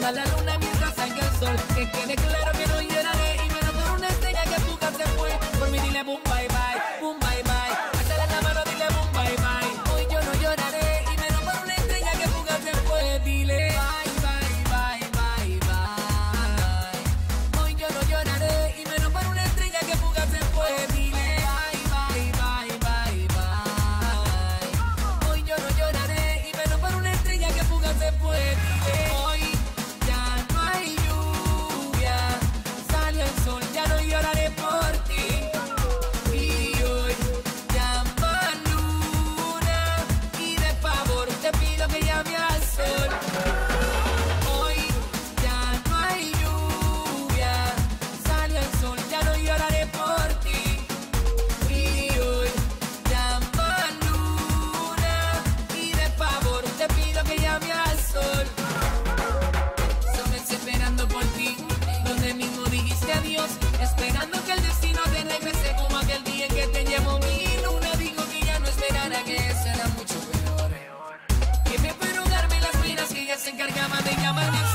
Ponga la luna mientras salga el sol. Que quede claro que no lloraré. Y me por una estrella que nunca se fue. Por mí dile bye Germany.